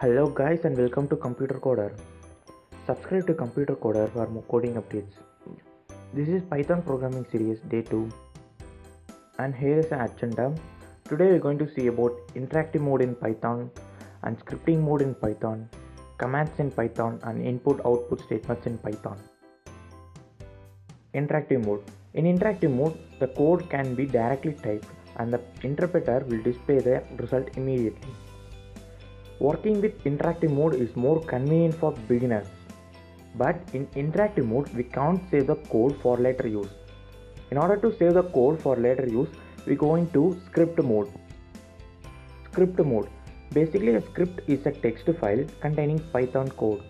Hello guys and welcome to Computer Coder. Subscribe to Computer Coder for more coding updates. This is Python programming series day 2 and here is an agenda. Today we're going to see about interactive mode in Python and scripting mode in Python, comments in Python and input output statements in Python. Interactive mode. In interactive mode, the code can be directly typed and the interpreter will display the result immediately. Working with interactive mode is more convenient for beginners. But in interactive mode, we can't save the code for later use. In order to save the code for later use, we go into script mode. Script mode. Basically, a script is a text file containing Python code.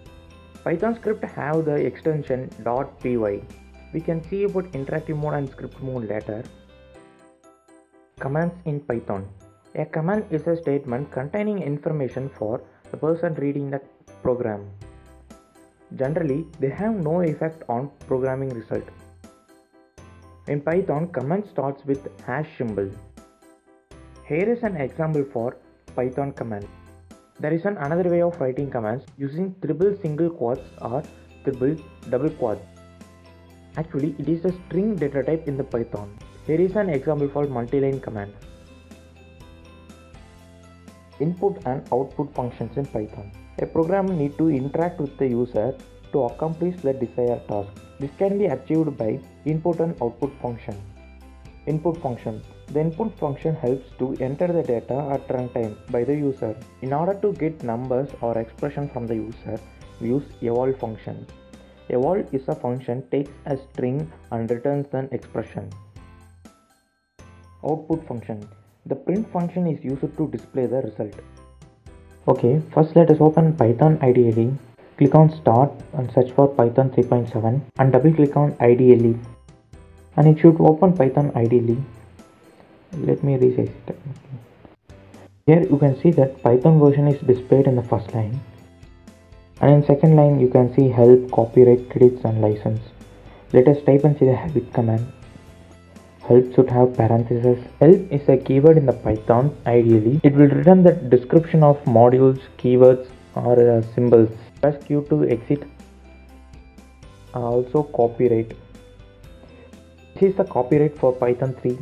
Python script have the extension .py. We can see about interactive mode and script mode later. Comments in Python. A comment is a statement containing information for the person reading the program. Generally, they have no effect on programming result. In Python, comment starts with hash symbol. Here is an example for Python comment. There is an another way of writing comments using triple single quotes or triple double quotes. Actually, it is a string data type in the Python. Here is an example for multi-line comment. Input and output functions in Python. A program need to interact with the user to accomplish the desired task. This can be achieved by input and output function. Input function. The input function helps to enter the data at runtime by the user. In order to get numbers or expression from the user, we use eval function. Eval is a function takes a string and returns an expression. Output function. The print function is used to display the result. Okay, first let us open Python IDLE. Click on start and search for Python 3.7 and double click on IDLE and it should open Python IDLE. Let me resize it. Here you can see that Python version is displayed in the first line and in second line you can see help, copyright, credits and license. Let us type and see the help command. Help should have parentheses. Help is a keyword in the Python IDLE. It will return the description of modules, keywords or uh, symbols. Press Q to exit. Also copyright. This is the copyright for Python 3.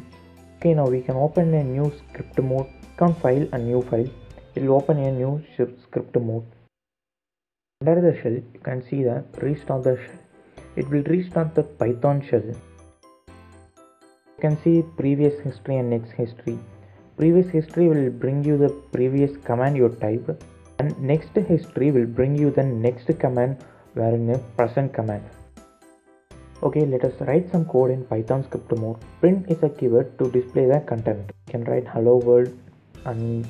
Okay, now we can open a new script mode. Click file and new file. It will open a new script mode. Under the shell, you can see the restart the shell. It will restart the Python shell can see previous history and next history. Previous history will bring you the previous command you typed and next history will bring you the next command wherein a present command. Okay let us write some code in python script mode. Print is a keyword to display the content. You can write hello world and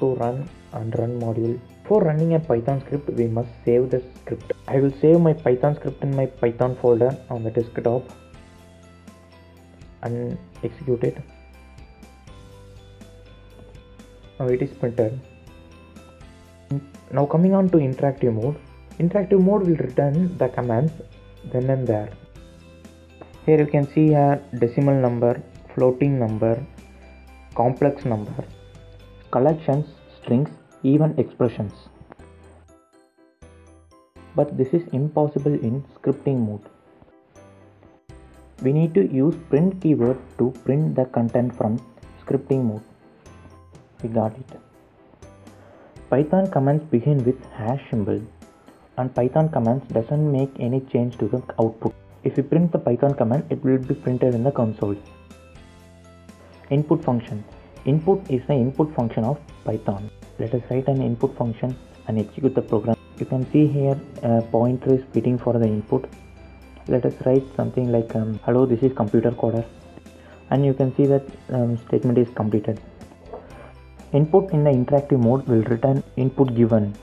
to run and run module. For running a python script we must save the script. I will save my python script in my python folder on the desktop and execute it now it is printed. Now coming on to interactive mode. Interactive mode will return the commands then and there. Here you can see a decimal number floating number complex number collections strings even expressions. But this is impossible in scripting mode we need to use print keyword to print the content from scripting mode. We got it. Python comments begin with hash symbol and Python comments doesn't make any change to the output. If we print the Python comment, it will be printed in the console. Input function. Input is the input function of Python. Let us write an input function and execute the program. You can see here uh, a pointer is waiting for the input let us write something like um, hello this is computer coder. And you can see that um, statement is completed. Input in the interactive mode will return input given.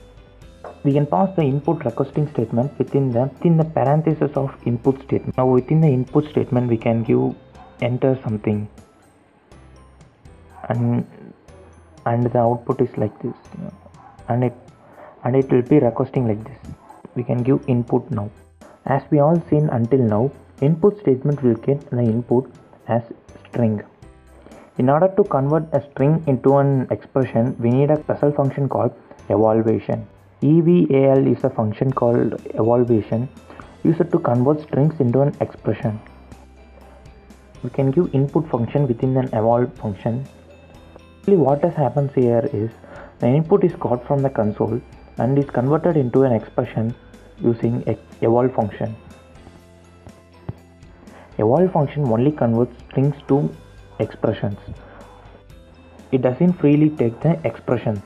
We can pass the input requesting statement within the within the parentheses of input statement. Now within the input statement we can give enter something. And and the output is like this. And it and it will be requesting like this. We can give input now as we all seen until now, input statement will get the input as string. In order to convert a string into an expression, we need a special function called evaluation. EVAL is a function called evaluation used to convert strings into an expression. We can give input function within an eval function. Actually what has happens here is the input is got from the console and is converted into an expression using a eval function. Eval function only converts strings to expressions. It doesn't freely take the expression